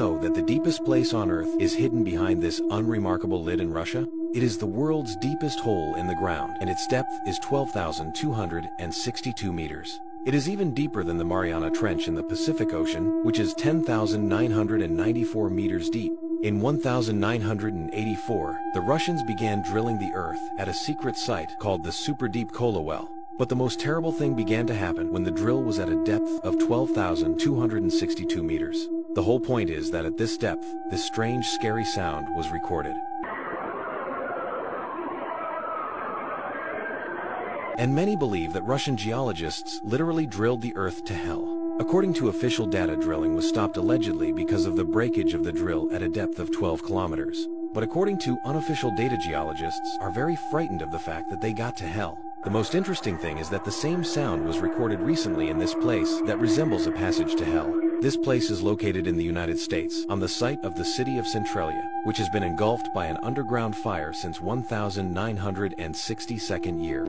know that the deepest place on Earth is hidden behind this unremarkable lid in Russia? It is the world's deepest hole in the ground, and its depth is 12,262 meters. It is even deeper than the Mariana Trench in the Pacific Ocean, which is 10,994 meters deep. In 1984, the Russians began drilling the Earth at a secret site called the Super Deep Kola Well. But the most terrible thing began to happen when the drill was at a depth of 12,262 meters. The whole point is that at this depth, this strange, scary sound was recorded. And many believe that Russian geologists literally drilled the Earth to hell. According to official data, drilling was stopped allegedly because of the breakage of the drill at a depth of 12 kilometers. But according to unofficial data geologists are very frightened of the fact that they got to hell. The most interesting thing is that the same sound was recorded recently in this place that resembles a passage to hell. This place is located in the United States, on the site of the city of Centralia, which has been engulfed by an underground fire since 1962nd year.